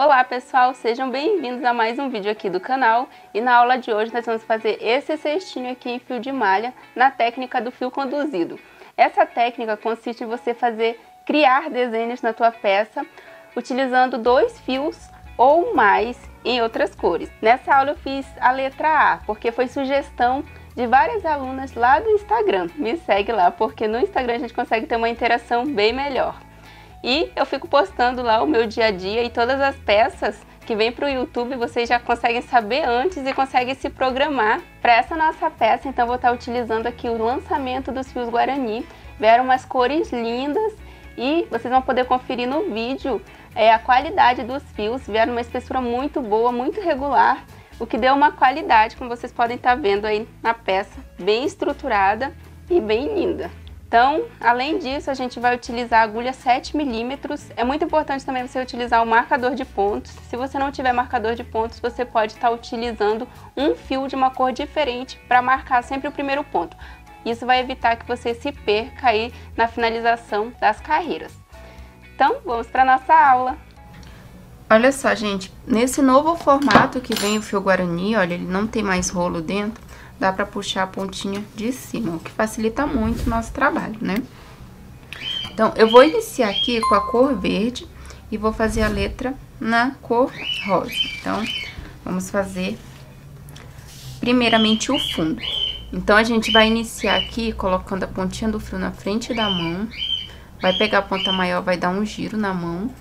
Olá pessoal, sejam bem-vindos a mais um vídeo aqui do canal e na aula de hoje nós vamos fazer esse cestinho aqui em fio de malha na técnica do fio conduzido. Essa técnica consiste em você fazer, criar desenhos na tua peça utilizando dois fios ou mais em outras cores. Nessa aula eu fiz a letra A, porque foi sugestão de várias alunas lá do Instagram. Me segue lá, porque no Instagram a gente consegue ter uma interação bem melhor. E eu fico postando lá o meu dia a dia e todas as peças que vem para o YouTube vocês já conseguem saber antes e conseguem se programar para essa nossa peça. Então vou estar utilizando aqui o lançamento dos fios Guarani. Vieram umas cores lindas e vocês vão poder conferir no vídeo é, a qualidade dos fios. Vieram uma espessura muito boa, muito regular, o que deu uma qualidade, como vocês podem estar vendo aí na peça, bem estruturada e bem linda. Então, além disso, a gente vai utilizar a agulha 7 milímetros. É muito importante também você utilizar o marcador de pontos. Se você não tiver marcador de pontos, você pode estar utilizando um fio de uma cor diferente para marcar sempre o primeiro ponto. Isso vai evitar que você se perca aí na finalização das carreiras. Então, vamos para nossa aula. Olha só, gente, nesse novo formato que vem o fio Guarani, olha, ele não tem mais rolo dentro, dá pra puxar a pontinha de cima, o que facilita muito o nosso trabalho, né? Então, eu vou iniciar aqui com a cor verde e vou fazer a letra na cor rosa. Então, vamos fazer primeiramente o fundo. Então, a gente vai iniciar aqui colocando a pontinha do fio na frente da mão, vai pegar a ponta maior, vai dar um giro na mão,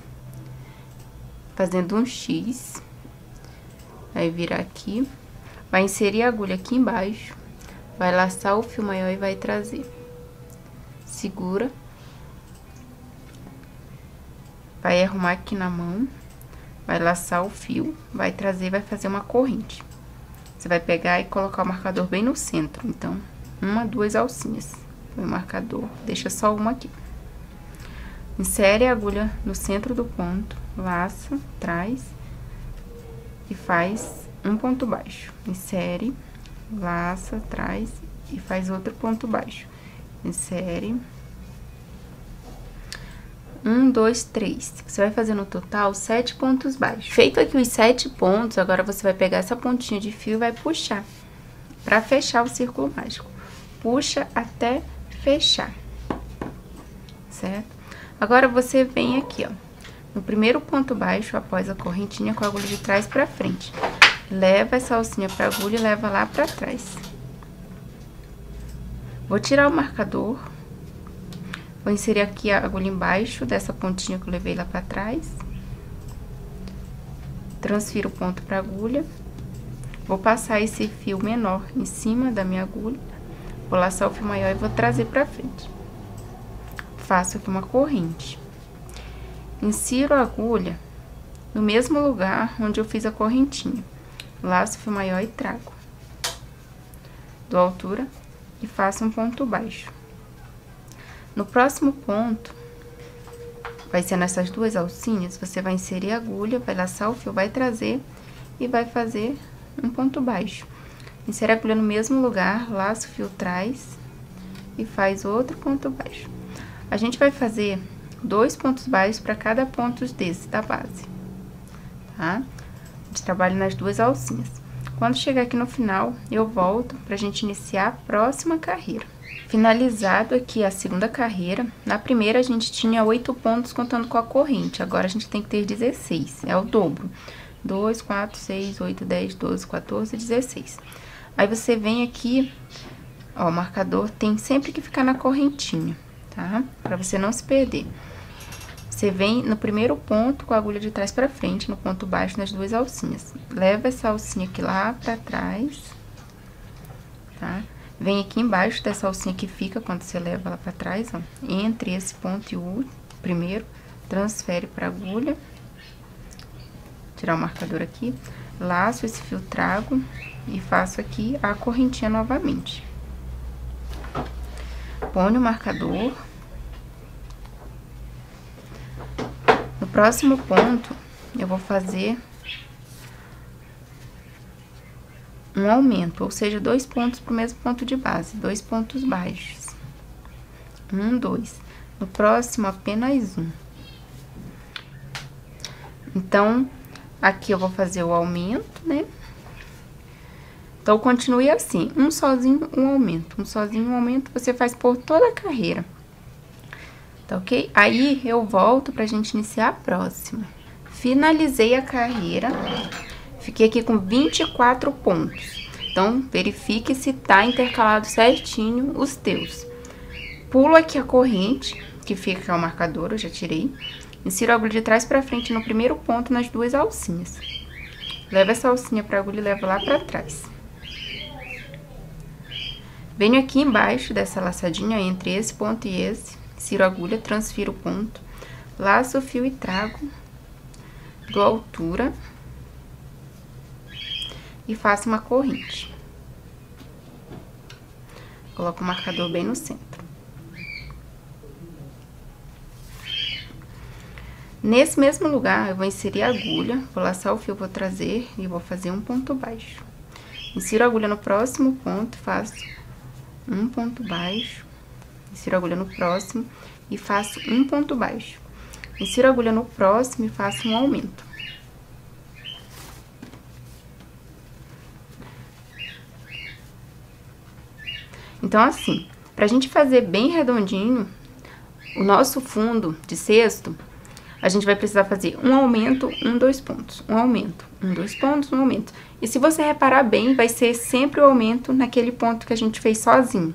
fazendo um X, vai virar aqui Vai inserir a agulha aqui embaixo, vai laçar o fio maior e vai trazer. Segura. Vai arrumar aqui na mão, vai laçar o fio, vai trazer, vai fazer uma corrente. Você vai pegar e colocar o marcador bem no centro, então, uma, duas alcinhas. Põe o marcador, deixa só uma aqui. Insere a agulha no centro do ponto, laça, traz e faz um ponto baixo. Insere, laça, traz e faz outro ponto baixo. Insere. Um, dois, três. Você vai fazer no total sete pontos baixos. Feito aqui os sete pontos, agora você vai pegar essa pontinha de fio e vai puxar para fechar o círculo mágico. Puxa até fechar, certo? Agora, você vem aqui, ó, no primeiro ponto baixo, após a correntinha, com a agulha de trás para frente leva essa alcinha pra agulha e leva lá pra trás. Vou tirar o marcador, vou inserir aqui a agulha embaixo dessa pontinha que eu levei lá pra trás. Transfiro o ponto pra agulha. Vou passar esse fio menor em cima da minha agulha. Vou laçar o fio maior e vou trazer pra frente. Faço aqui uma corrente. Insiro a agulha no mesmo lugar onde eu fiz a correntinha laço fio maior e trago. Dou altura e faço um ponto baixo. No próximo ponto, vai ser nessas duas alcinhas, você vai inserir a agulha, vai laçar o fio, vai trazer e vai fazer um ponto baixo. Insere a agulha no mesmo lugar, laço o fio, traz e faz outro ponto baixo. A gente vai fazer dois pontos baixos para cada ponto desse da base, tá? Gente trabalha nas duas alcinhas. Quando chegar aqui no final, eu volto para a gente iniciar a próxima carreira. Finalizado aqui a segunda carreira, na primeira a gente tinha oito pontos contando com a corrente, agora a gente tem que ter 16, é o dobro. 2, 4, 6, 8, 10, 12, 14, 16. Aí você vem aqui, ó, o marcador tem sempre que ficar na correntinha, tá? Pra você não se perder. Você vem no primeiro ponto com a agulha de trás para frente, no ponto baixo nas duas alcinhas. Leva essa alcinha aqui lá para trás, tá? Vem aqui embaixo dessa alcinha que fica quando você leva ela para trás, ó. Entre esse ponto e o primeiro, transfere para agulha. Tirar o marcador aqui. Laço esse fio, trago e faço aqui a correntinha novamente. Põe o marcador próximo ponto, eu vou fazer um aumento, ou seja, dois pontos pro mesmo ponto de base, dois pontos baixos. Um, dois. No próximo, apenas um. Então, Aqui eu vou fazer o aumento, né? Então, continue assim, um sozinho, um aumento, um sozinho, um aumento, você faz por toda a carreira. Tá ok? Aí, eu volto pra gente iniciar a próxima. Finalizei a carreira, fiquei aqui com 24 pontos. Então, verifique se tá intercalado certinho os teus. Pulo aqui a corrente, que fica o marcador, eu já tirei. Insiro a agulha de trás pra frente no primeiro ponto nas duas alcinhas. Leva essa alcinha pra agulha e leva lá pra trás. Venho aqui embaixo dessa laçadinha entre esse ponto e esse, insiro agulha, transfiro o ponto, laço o fio e trago, dou altura e faço uma corrente. Coloco o marcador bem no centro. Nesse mesmo lugar, eu vou inserir a agulha, vou laçar o fio, vou trazer e vou fazer um ponto baixo. Insiro a agulha no próximo ponto, faço um ponto baixo, insiro agulha no próximo e faço um ponto baixo. Insiro a agulha no próximo e faço um aumento. Então, assim, pra gente fazer bem redondinho, o nosso fundo de cesto, a gente vai precisar fazer um aumento, um, dois pontos, um aumento, um, dois pontos, um aumento. E se você reparar bem, vai ser sempre o aumento naquele ponto que a gente fez sozinho,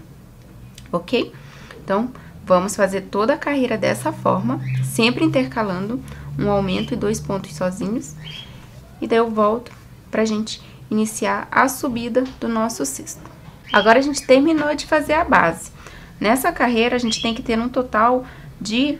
ok? Então, vamos fazer toda a carreira dessa forma, sempre intercalando um aumento e dois pontos sozinhos. E daí eu volto pra gente iniciar a subida do nosso cesto. Agora, a gente terminou de fazer a base. Nessa carreira, a gente tem que ter um total de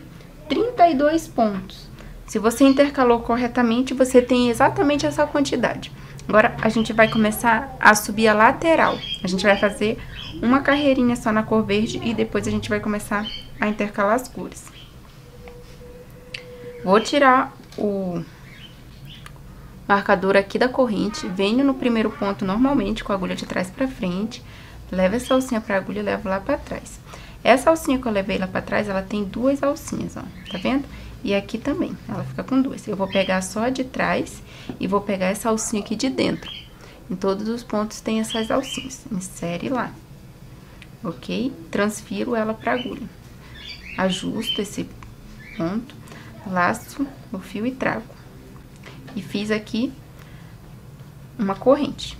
32 pontos. Se você intercalou corretamente, você tem exatamente essa quantidade. Agora, a gente vai começar a subir a lateral. A gente vai fazer uma carreirinha só na cor verde e depois a gente vai começar a intercalar as cores. Vou tirar o marcador aqui da corrente, venho no primeiro ponto normalmente com a agulha de trás pra frente, levo essa alcinha pra agulha e levo lá pra trás. Essa alcinha que eu levei lá pra trás, ela tem duas alcinhas, ó, tá vendo? E aqui também, ela fica com duas. Eu vou pegar só de trás e vou pegar essa alcinha aqui de dentro. Em todos os pontos tem essas alcinhas. Insere lá, ok? Transfiro ela pra agulha. Ajusto esse ponto, laço o fio e trago. E fiz aqui uma corrente.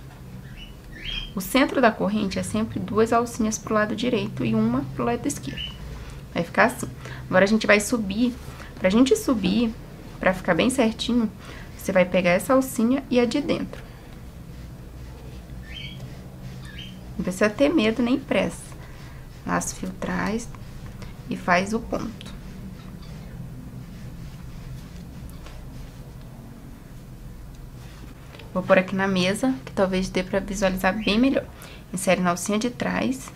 O centro da corrente é sempre duas alcinhas pro lado direito e uma pro lado esquerdo. Vai ficar assim. Agora, a gente vai subir. Pra gente subir, pra ficar bem certinho, você vai pegar essa alcinha e a de dentro. Não precisa ter medo nem pressa. Laço fio trás e faz o ponto. Vou pôr aqui na mesa, que talvez dê pra visualizar bem melhor. Insere na alcinha de trás,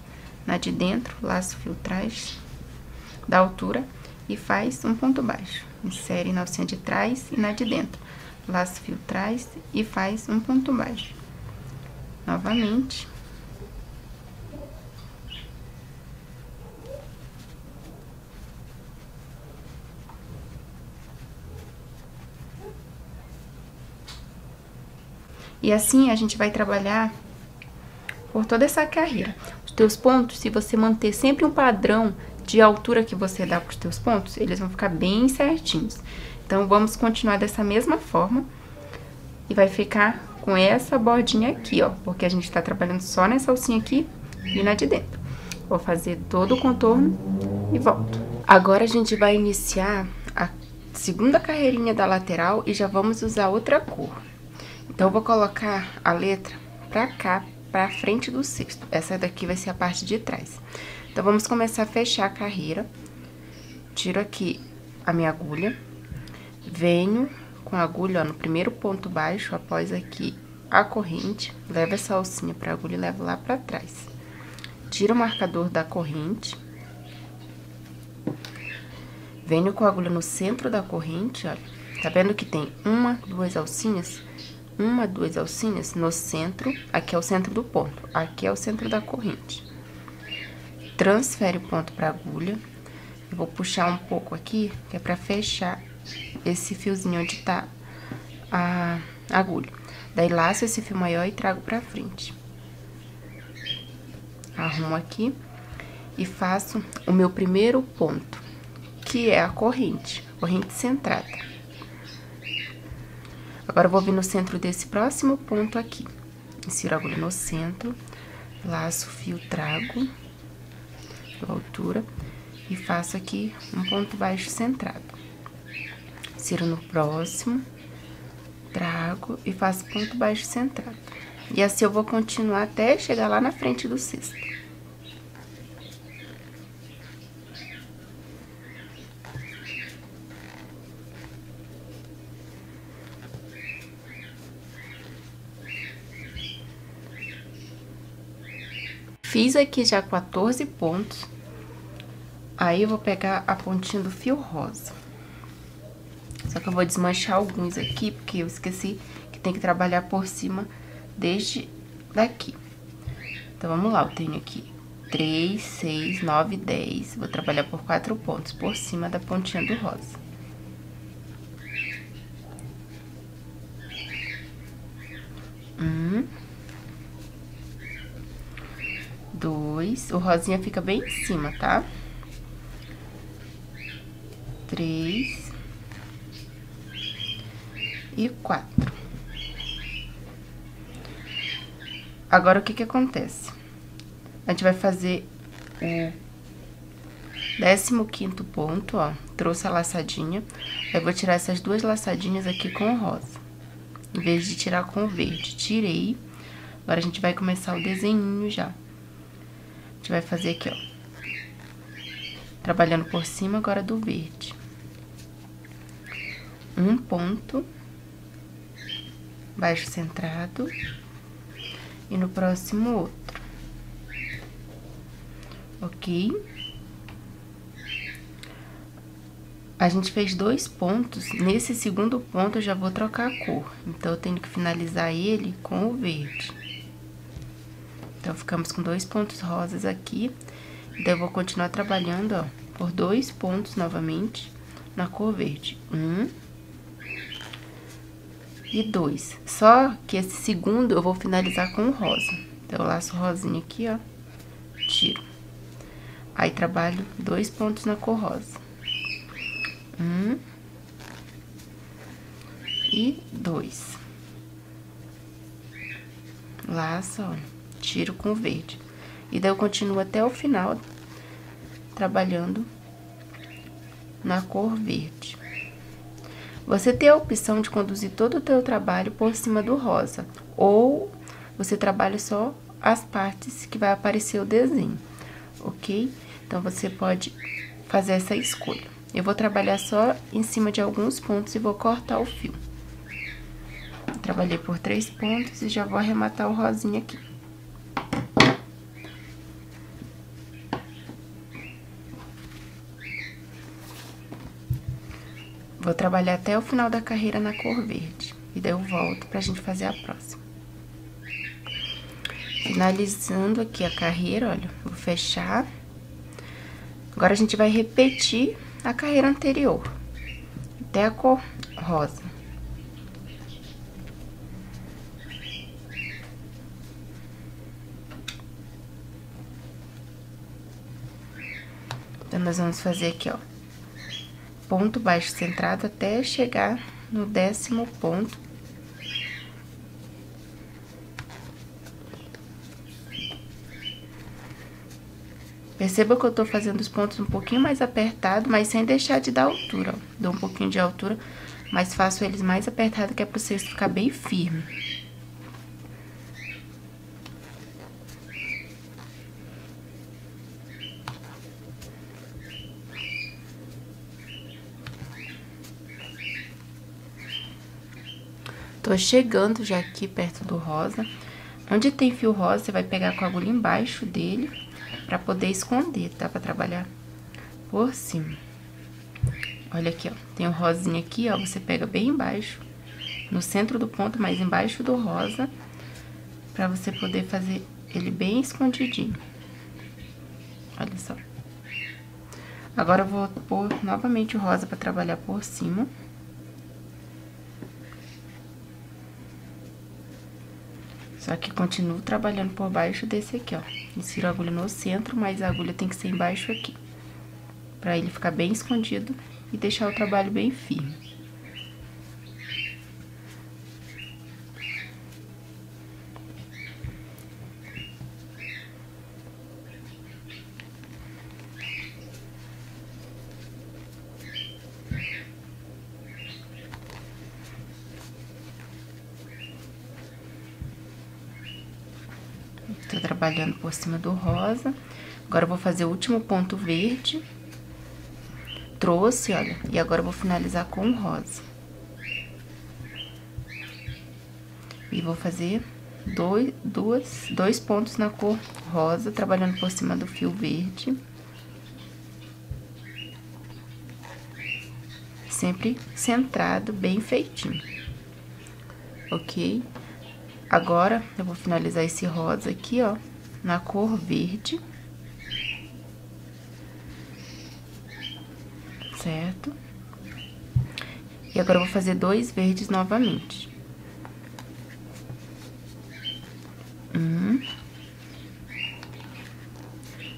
na de dentro, laço fio trás, da altura e faz um ponto baixo. Insere na alcinha de trás e na de dentro, laço fio trás e faz um ponto baixo. Novamente. E assim a gente vai trabalhar por toda essa carreira. Os teus pontos, se você manter sempre um padrão de altura que você dá para os teus pontos, eles vão ficar bem certinhos. Então, vamos continuar dessa mesma forma e vai ficar com essa bordinha aqui, ó, porque a gente tá trabalhando só nessa alcinha aqui e na de dentro. Vou fazer todo o contorno e volto. Agora, a gente vai iniciar a segunda carreirinha da lateral e já vamos usar outra cor. Então, eu vou colocar a letra pra cá, pra frente do cesto. Essa daqui vai ser a parte de trás. Então, vamos começar a fechar a carreira. Tiro aqui a minha agulha. Venho com a agulha, ó, no primeiro ponto baixo, após aqui a corrente. Levo essa alcinha pra agulha e levo lá pra trás. Tiro o marcador da corrente. Venho com a agulha no centro da corrente, olha. Tá vendo que tem uma, duas alcinhas? uma, duas alcinhas no centro, aqui é o centro do ponto, aqui é o centro da corrente. Transfere o ponto pra agulha, eu vou puxar um pouco aqui, que é pra fechar esse fiozinho onde tá a agulha. Daí laço esse fio maior e trago pra frente. Arrumo aqui e faço o meu primeiro ponto, que é a corrente, corrente centrada. Agora, eu vou vir no centro desse próximo ponto aqui. Insiro a agulha no centro, laço o fio, trago a altura e faço aqui um ponto baixo centrado. Insiro no próximo, trago e faço ponto baixo centrado. E assim eu vou continuar até chegar lá na frente do cesto. Fiz aqui já 14 pontos. Aí, eu vou pegar a pontinha do fio rosa. Só que eu vou desmanchar alguns aqui, porque eu esqueci que tem que trabalhar por cima desde daqui. Então, vamos lá, eu tenho aqui 3, 6, 9, 10. Vou trabalhar por quatro pontos por cima da pontinha do rosa. Um. Dois. O rosinha fica bem em cima, tá? Três e quatro. Agora, o que que acontece? A gente vai fazer o décimo quinto ponto, ó. Trouxe a laçadinha. Aí, vou tirar essas duas laçadinhas aqui com o rosa. Em vez de tirar com o verde. Tirei. Agora, a gente vai começar o desenho já. A gente vai fazer aqui, ó. Trabalhando por cima agora do verde. Um ponto baixo centrado e no próximo outro. Ok? A gente fez dois pontos, nesse segundo ponto eu já vou trocar a cor, então eu tenho que finalizar ele com o verde. Então, ficamos com dois pontos rosas aqui, então eu vou continuar trabalhando, ó, por dois pontos novamente na cor verde. Um e dois. Só que esse segundo eu vou finalizar com rosa. Então, eu laço rosinha aqui, ó, tiro. Aí, trabalho dois pontos na cor rosa. Um. E dois. Laço, ó, tiro com verde. E daí eu continuo até o final, trabalhando na cor verde. Você tem a opção de conduzir todo o teu trabalho por cima do rosa, ou você trabalha só as partes que vai aparecer o desenho, ok? Então, você pode fazer essa escolha. Eu vou trabalhar só em cima de alguns pontos e vou cortar o fio. Trabalhei por três pontos e já vou arrematar o rosinha aqui. Vou trabalhar até o final da carreira na cor verde. E daí eu volto pra gente fazer a próxima. Finalizando aqui a carreira, olha, vou fechar. Agora, a gente vai repetir a carreira anterior. Até a cor rosa. Então, nós vamos fazer aqui, ó ponto baixo centrado até chegar no décimo ponto. Perceba que eu tô fazendo os pontos um pouquinho mais apertado, mas sem deixar de dar altura, ó. Dou um pouquinho de altura, mas faço eles mais apertado, que é pro cesto ficar bem firme. Tô chegando já aqui perto do rosa. Onde tem fio rosa, você vai pegar com a agulha embaixo dele pra poder esconder, tá? Pra trabalhar por cima. Olha aqui, ó. Tem o rosinha aqui, ó. Você pega bem embaixo, no centro do ponto, mas embaixo do rosa, pra você poder fazer ele bem escondidinho. Olha só. Agora, eu vou pôr novamente o rosa pra trabalhar por cima. Só que continuo trabalhando por baixo desse aqui, ó. Insiro a agulha no centro, mas a agulha tem que ser embaixo aqui. Pra ele ficar bem escondido e deixar o trabalho bem firme. Tô trabalhando por cima do rosa. Agora eu vou fazer o último ponto verde. Trouxe, olha, e agora eu vou finalizar com o rosa. E vou fazer dois, duas, dois pontos na cor rosa, trabalhando por cima do fio verde. Sempre centrado, bem feitinho. Ok? Agora, eu vou finalizar esse rosa aqui, ó, na cor verde. Certo? E agora eu vou fazer dois verdes novamente. Um.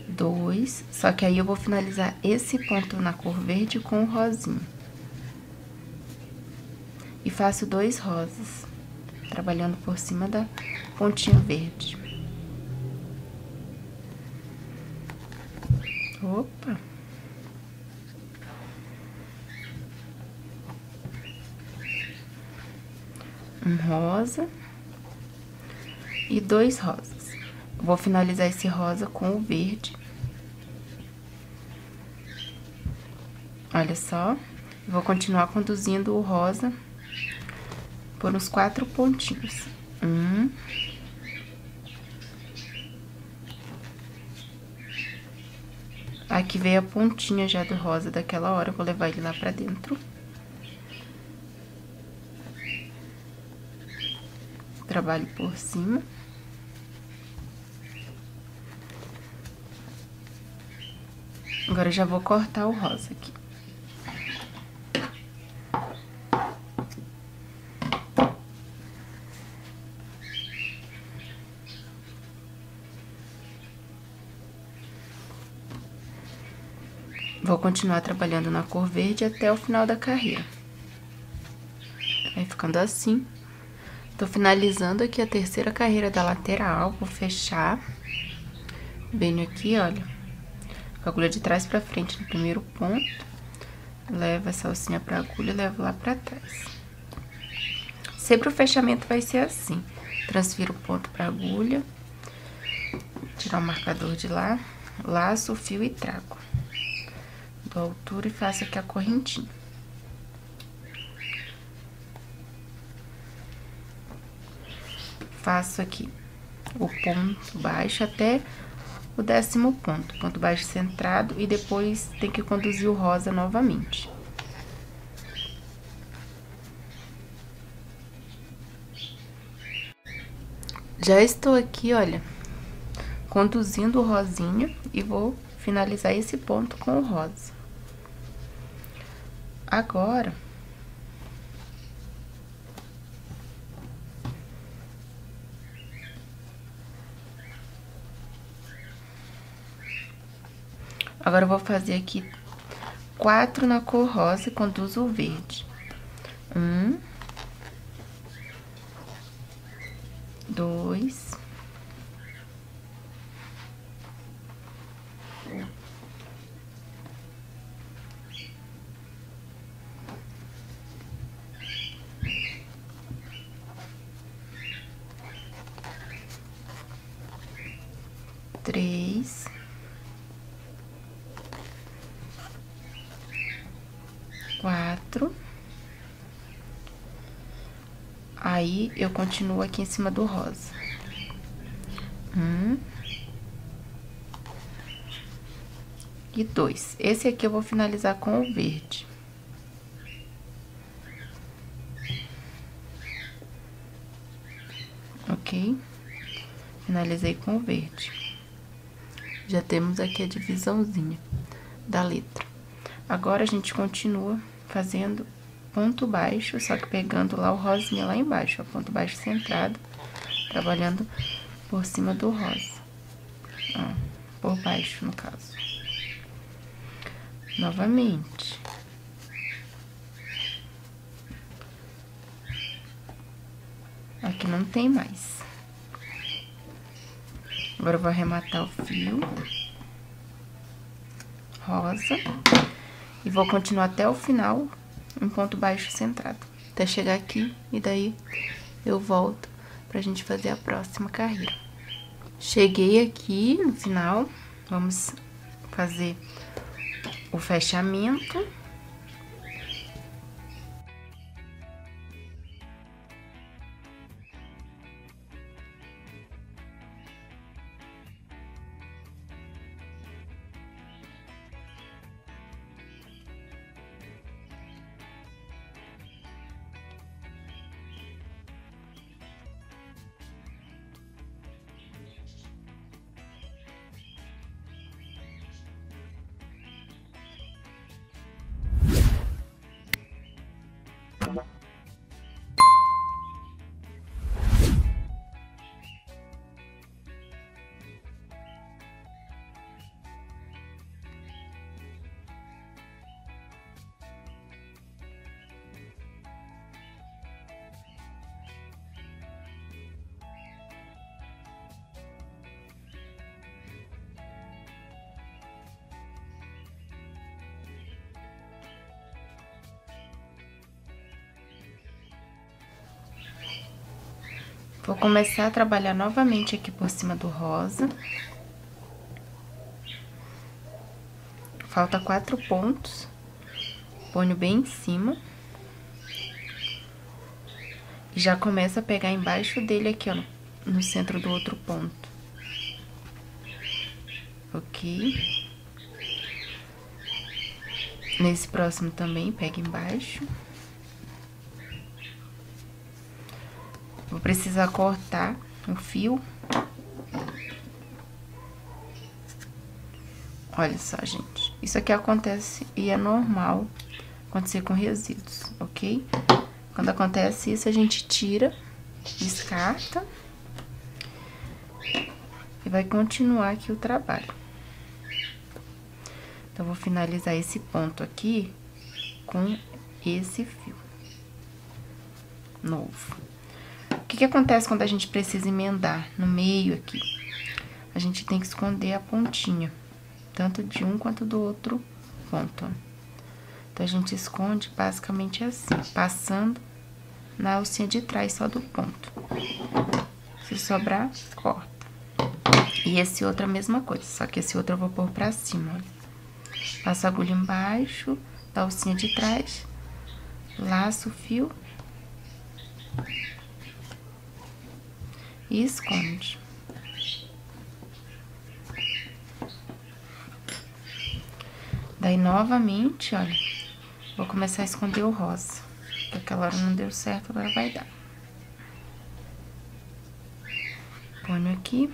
Dois. Só que aí eu vou finalizar esse ponto na cor verde com o rosinho. E faço dois rosas trabalhando por cima da pontinha verde. Opa! Um rosa e dois rosas. Vou finalizar esse rosa com o verde. Olha só, vou continuar conduzindo o rosa por uns quatro pontinhos. Um. Aqui veio a pontinha já do rosa daquela hora, vou levar ele lá pra dentro. Trabalho por cima. Agora, já vou cortar o rosa aqui. Vou continuar trabalhando na cor verde até o final da carreira. Vai ficando assim. Tô finalizando aqui a terceira carreira da lateral, vou fechar. Venho aqui, olha, com a agulha de trás pra frente no primeiro ponto. Levo essa alcinha pra agulha e levo lá pra trás. Sempre o fechamento vai ser assim. Transfiro o ponto pra agulha. Tirar o marcador de lá. Laço o fio e trago a altura e faço aqui a correntinha. Faço aqui o ponto baixo até o décimo ponto, ponto baixo centrado, e depois tem que conduzir o rosa novamente. Já estou aqui, olha, conduzindo o rosinha e vou finalizar esse ponto com o rosa. Agora, Agora, eu vou fazer aqui quatro na cor rosa e conduzo o verde. Um. Dois. Três, quatro. Aí, eu continuo aqui em cima do rosa. Um. E dois. Esse aqui eu vou finalizar com o verde. Ok? Finalizei com o verde. Já temos aqui a divisãozinha da letra. Agora, a gente continua fazendo ponto baixo, só que pegando lá o rosinha lá embaixo, ó, ponto baixo centrado, trabalhando por cima do rosa. Ó, por baixo, no caso. Novamente. Aqui não tem mais. Agora eu vou arrematar o fio. Rosa. E vou continuar até o final, em ponto baixo centrado. Até chegar aqui, e daí eu volto pra gente fazer a próxima carreira. Cheguei aqui no final, vamos fazer o fechamento. Começar a trabalhar novamente aqui por cima do rosa. Falta quatro pontos. Ponho bem em cima. E já começa a pegar embaixo dele aqui, ó, no centro do outro ponto. Ok. Nesse próximo também, pega embaixo. Vou precisar cortar o fio. Olha só, gente. Isso aqui acontece e é normal acontecer com resíduos, ok? Quando acontece isso, a gente tira, descarta e vai continuar aqui o trabalho. Então, vou finalizar esse ponto aqui com esse fio novo que, acontece quando a gente precisa emendar no meio aqui? A gente tem que esconder a pontinha, tanto de um quanto do outro ponto. Então, a gente esconde basicamente assim, passando na alcinha de trás só do ponto. Se sobrar, corta. E esse outro é a mesma coisa, só que esse outro eu vou pôr pra cima, olha. Passo a agulha embaixo da alcinha de trás, laço o fio e esconde. Daí, novamente, olha, vou começar a esconder o rosa. Porque aquela hora não deu certo, agora vai dar. Ponho aqui.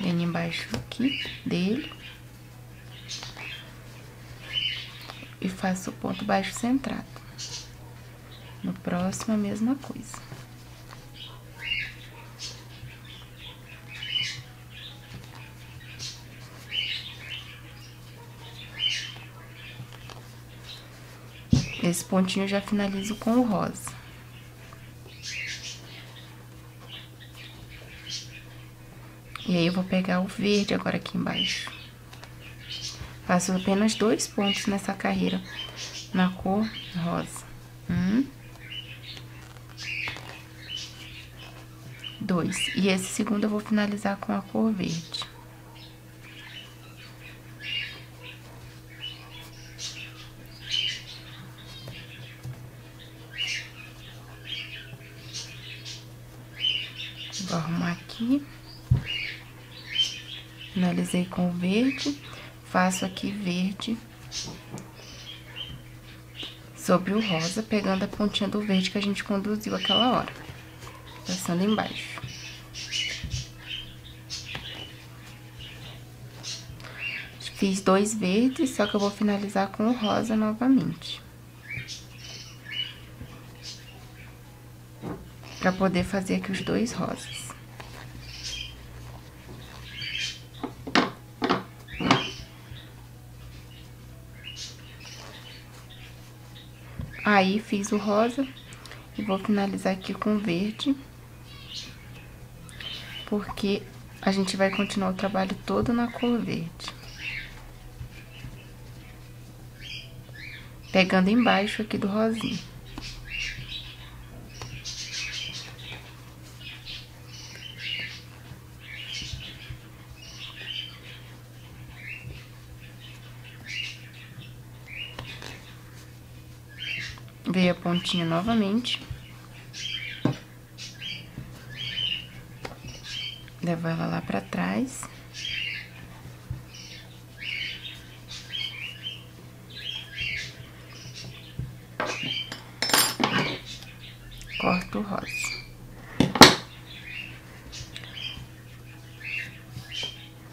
Venho embaixo aqui dele. E faço o ponto baixo centrado. No próximo, a mesma coisa. Esse pontinho eu já finalizo com o rosa. E aí, eu vou pegar o verde agora aqui embaixo. Faço apenas dois pontos nessa carreira, na cor rosa. Um. Dois. E esse segundo eu vou finalizar com a cor verde. Vou arrumar aqui. Finalizei com verde. Faço aqui verde sobre o rosa, pegando a pontinha do verde que a gente conduziu aquela hora. Passando embaixo. Fiz dois verdes, só que eu vou finalizar com o rosa novamente. Pra poder fazer aqui os dois rosas. Aí, fiz o rosa e vou finalizar aqui com verde. Porque a gente vai continuar o trabalho todo na cor verde. Pegando embaixo aqui do rosinho. Veio a pontinha novamente. Levo ela lá pra trás. Corto o rosa.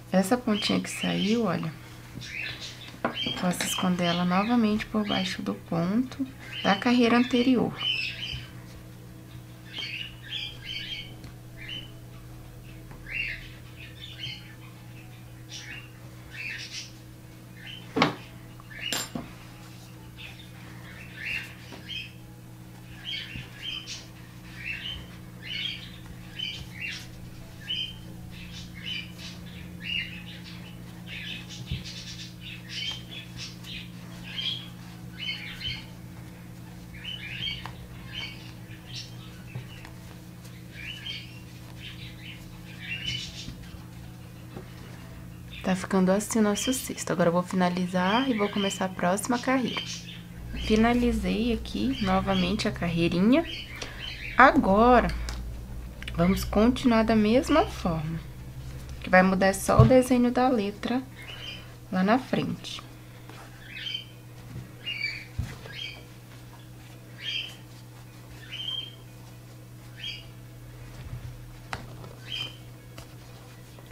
Essa pontinha que saiu, olha, posso esconder ela novamente por baixo do ponto da carreira anterior. Ficando assim o nosso cesto. Agora eu vou finalizar e vou começar a próxima carreira. Finalizei aqui novamente a carreirinha. Agora, vamos continuar da mesma forma. Que vai mudar só o desenho da letra lá na frente.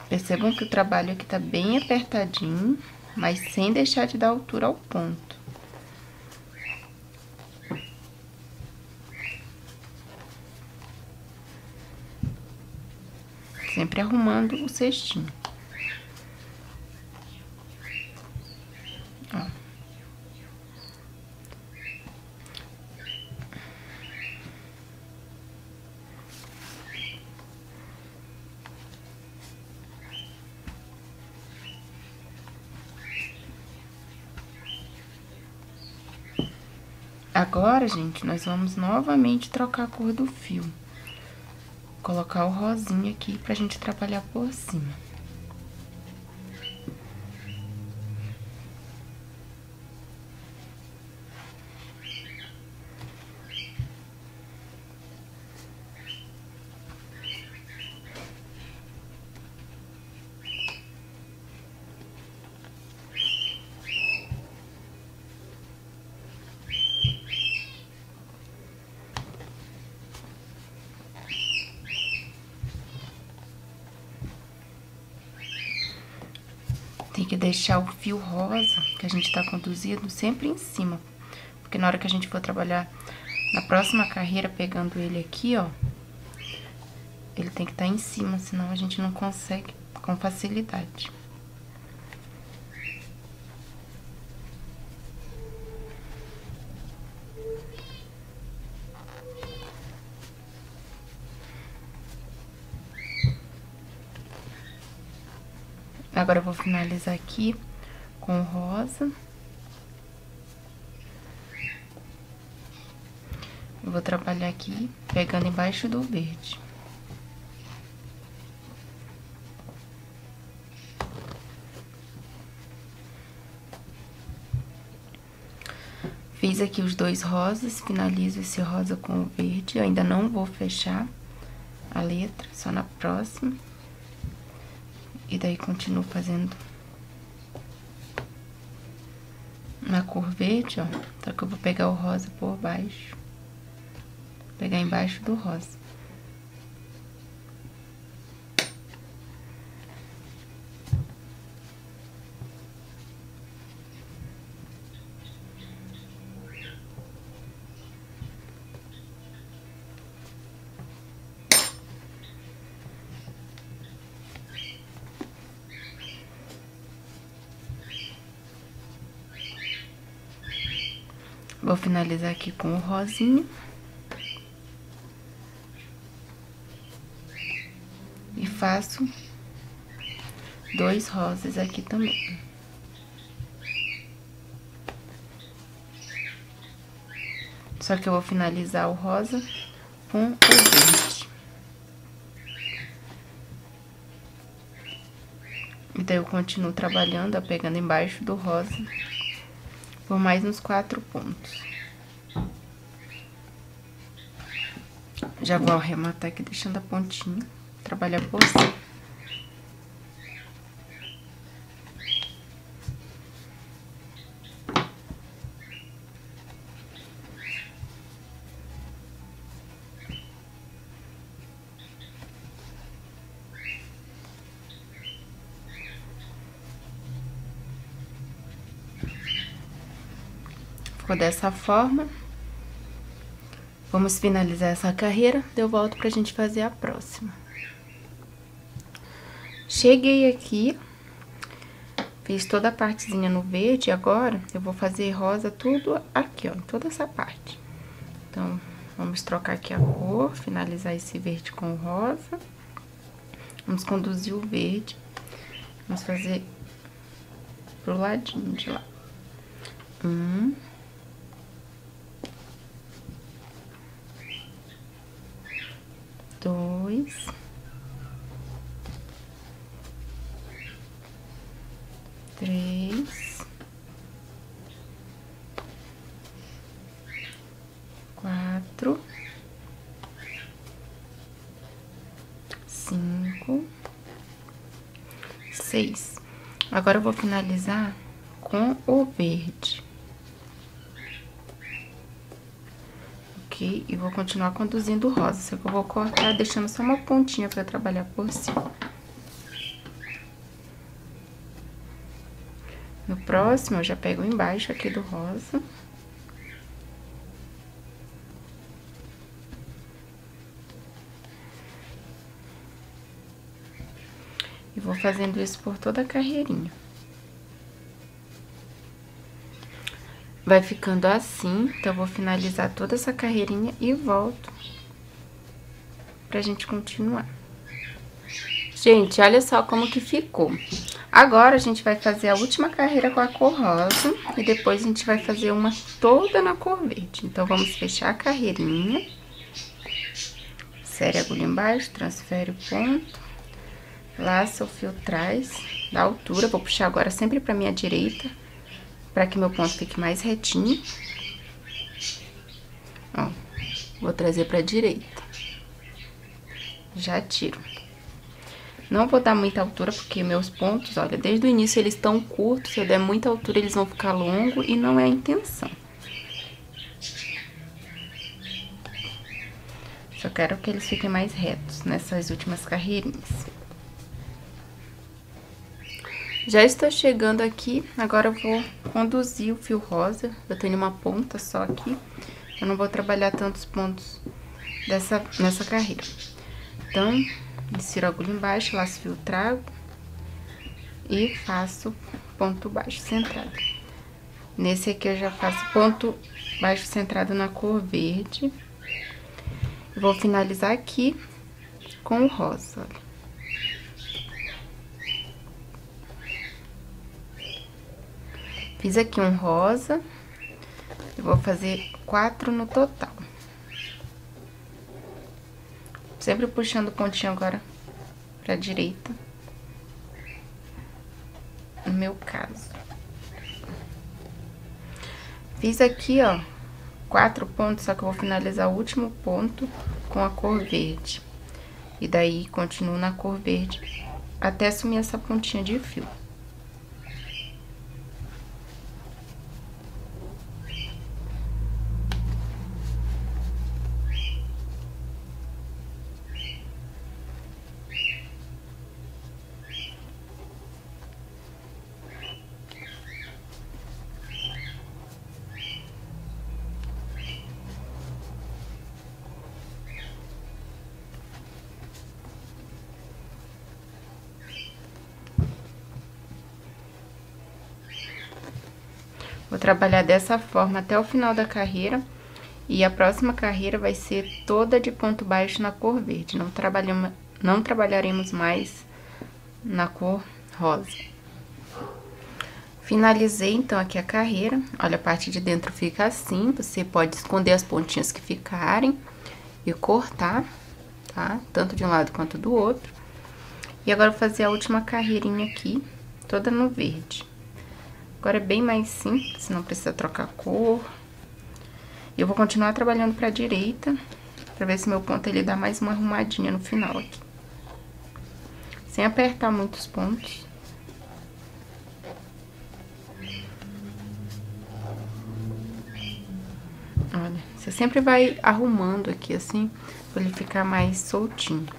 Percebam que o trabalho aqui tá bem apertadinho, mas sem deixar de dar altura ao ponto. Sempre arrumando o cestinho. Agora, gente, nós vamos novamente trocar a cor do fio. Colocar o rosinha aqui pra gente trabalhar por cima. Que deixar o fio rosa que a gente tá conduzindo sempre em cima. Porque na hora que a gente for trabalhar na próxima carreira, pegando ele aqui, ó, ele tem que estar tá em cima, senão a gente não consegue com facilidade. Agora eu vou finalizar aqui com rosa. Vou trabalhar aqui, pegando embaixo do verde. Fiz aqui os dois rosas, finalizo esse rosa com o verde. Eu ainda não vou fechar a letra, só na próxima. E daí continuo fazendo na cor verde, ó. Só que eu vou pegar o rosa por baixo. Pegar embaixo do rosa. Vou finalizar aqui com o rosinho. E faço dois rosas aqui também. Só que eu vou finalizar o rosa com o verde. E daí eu continuo trabalhando, pegando embaixo do rosa por mais uns quatro pontos. Já vou arrematar aqui deixando a pontinha, trabalhar por cima. Ficou dessa forma. Vamos finalizar essa carreira, eu volto pra gente fazer a próxima. Cheguei aqui, fiz toda a partezinha no verde, agora eu vou fazer rosa tudo aqui, ó, toda essa parte. Então, vamos trocar aqui a cor, finalizar esse verde com rosa. Vamos conduzir o verde, vamos fazer pro ladinho de lá. Um... dois, três, quatro, cinco, seis. Agora eu vou finalizar com o verde. aqui e vou continuar conduzindo rosa. Só que eu vou cortar deixando só uma pontinha pra trabalhar por cima. No próximo, eu já pego embaixo aqui do rosa. E vou fazendo isso por toda a carreirinha. Vai ficando assim, então vou finalizar toda essa carreirinha e volto pra gente continuar. Gente, olha só como que ficou. Agora, a gente vai fazer a última carreira com a cor rosa e depois a gente vai fazer uma toda na cor verde. Então, vamos fechar a carreirinha. Insere a agulha embaixo, transfere o ponto, laça o fio atrás da altura. Vou puxar agora sempre pra minha direita para que meu ponto fique mais retinho. Ó, vou trazer pra direita. Já tiro. Não vou dar muita altura, porque meus pontos, olha, desde o início eles estão curtos. Se eu der muita altura, eles vão ficar longos e não é a intenção. Só quero que eles fiquem mais retos nessas últimas carreirinhas. Já estou chegando aqui, agora eu vou conduzir o fio rosa. Eu tenho uma ponta só aqui, eu não vou trabalhar tantos pontos dessa, nessa carreira. Então, insiro a agulha embaixo, laço fio trago e faço ponto baixo centrado. Nesse aqui eu já faço ponto baixo centrado na cor verde. Vou finalizar aqui com o rosa, olha. Fiz aqui um rosa. Eu vou fazer quatro no total. Sempre puxando o pontinho agora pra direita. No meu caso. Fiz aqui, ó, quatro pontos, só que eu vou finalizar o último ponto com a cor verde. E daí, continuo na cor verde até sumir essa pontinha de fio. Trabalhar dessa forma até o final da carreira. E a próxima carreira vai ser toda de ponto baixo na cor verde. Não, trabalhamos, não trabalharemos mais na cor rosa. Finalizei então aqui a carreira. Olha, a parte de dentro fica assim. Você pode esconder as pontinhas que ficarem e cortar, tá? Tanto de um lado quanto do outro. E agora vou fazer a última carreirinha aqui, toda no verde. Agora é bem mais simples, não precisa trocar cor. Eu vou continuar trabalhando pra direita, pra ver se meu ponto ele dá mais uma arrumadinha no final aqui. Sem apertar muitos pontos. Olha, você sempre vai arrumando aqui assim, pra ele ficar mais soltinho.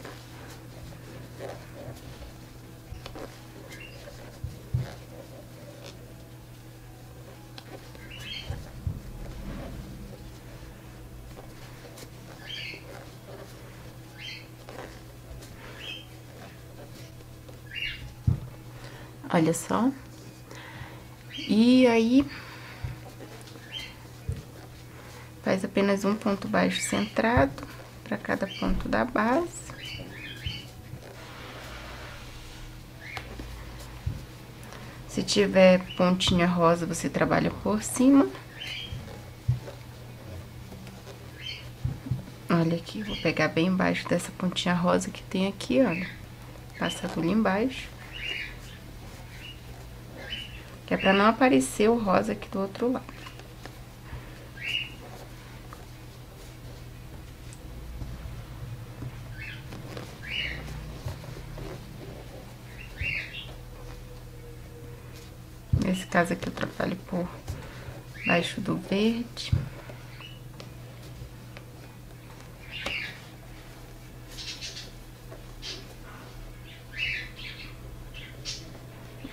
Olha só. E aí, faz apenas um ponto baixo centrado para cada ponto da base. Se tiver pontinha rosa, você trabalha por cima. Olha aqui, vou pegar bem embaixo dessa pontinha rosa que tem aqui, olha. Passa a agulha embaixo. Que é pra não aparecer o rosa aqui do outro lado. Nesse caso aqui eu trabalho por baixo do verde.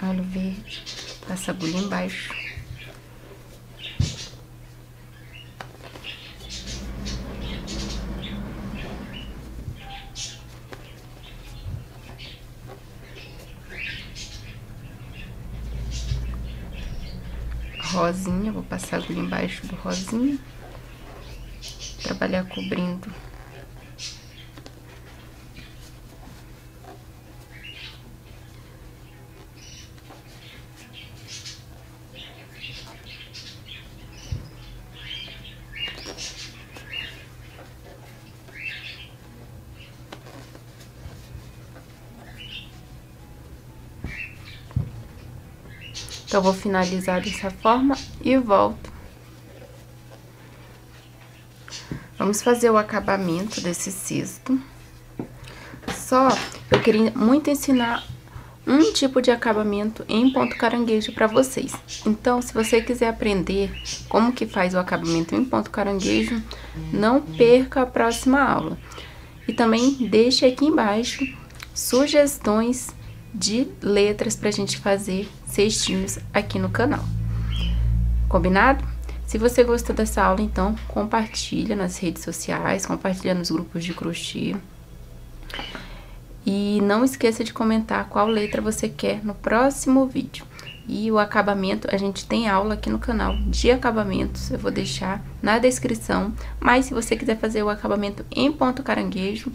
Olha o verde. Passa a agulha embaixo. Rosinha, vou passar a agulha embaixo do rosinha. Trabalhar cobrindo Então, vou finalizar dessa forma e volto. Vamos fazer o acabamento desse cesto. Só, eu queria muito ensinar um tipo de acabamento em ponto caranguejo para vocês. Então, se você quiser aprender como que faz o acabamento em ponto caranguejo, não perca a próxima aula. E também deixe aqui embaixo sugestões de letras pra gente fazer cestinhos aqui no canal. Combinado? Se você gostou dessa aula, então compartilha nas redes sociais, compartilha nos grupos de crochê. E não esqueça de comentar qual letra você quer no próximo vídeo. E o acabamento, a gente tem aula aqui no canal de acabamentos, eu vou deixar na descrição. Mas se você quiser fazer o acabamento em ponto caranguejo,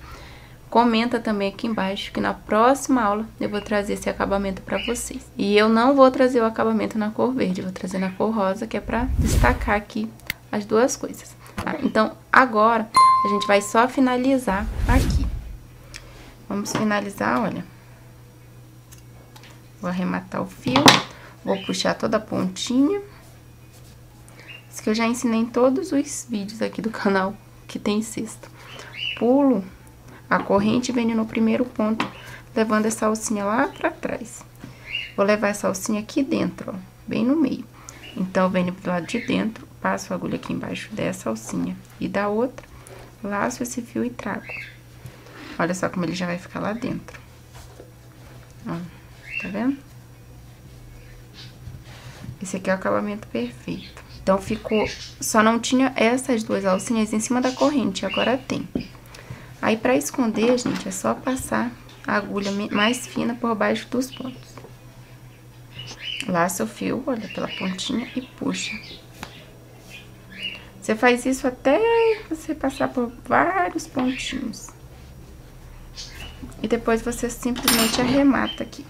Comenta também aqui embaixo que na próxima aula eu vou trazer esse acabamento para vocês. E eu não vou trazer o acabamento na cor verde, vou trazer na cor rosa, que é para destacar aqui as duas coisas. Tá? Então, agora a gente vai só finalizar aqui. Vamos finalizar, olha. Vou arrematar o fio, vou puxar toda a pontinha. Isso que eu já ensinei em todos os vídeos aqui do canal que tem cesto. Pulo a corrente vem no primeiro ponto, levando essa alcinha lá pra trás. Vou levar essa alcinha aqui dentro, ó, bem no meio. Então, venho pro lado de dentro, passo a agulha aqui embaixo dessa alcinha e da outra, laço esse fio e trago. Olha só como ele já vai ficar lá dentro. Ó, tá vendo? Esse aqui é o acabamento perfeito. Então, ficou... Só não tinha essas duas alcinhas em cima da corrente, agora tem. Aí, pra esconder, gente, é só passar a agulha mais fina por baixo dos pontos. Laça o fio, olha, pela pontinha e puxa. Você faz isso até você passar por vários pontinhos. E depois você simplesmente arremata aqui.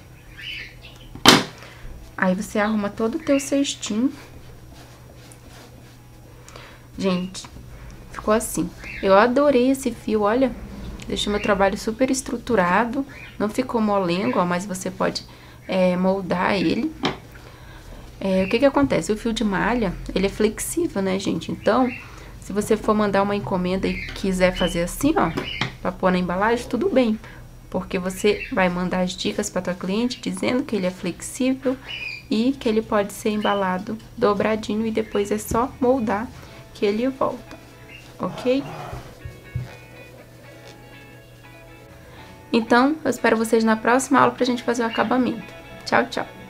Aí você arruma todo o teu cestinho. Gente, ficou assim. Eu adorei esse fio, olha. Deixou meu trabalho super estruturado. Não ficou molengo, ó, mas você pode é, moldar ele. É, o que que acontece? O fio de malha, ele é flexível, né, gente? Então, se você for mandar uma encomenda e quiser fazer assim, ó, pra pôr na embalagem, tudo bem. Porque você vai mandar as dicas para tua cliente dizendo que ele é flexível e que ele pode ser embalado dobradinho e depois é só moldar que ele volta, ok? Então, eu espero vocês na próxima aula pra gente fazer o acabamento. Tchau, tchau!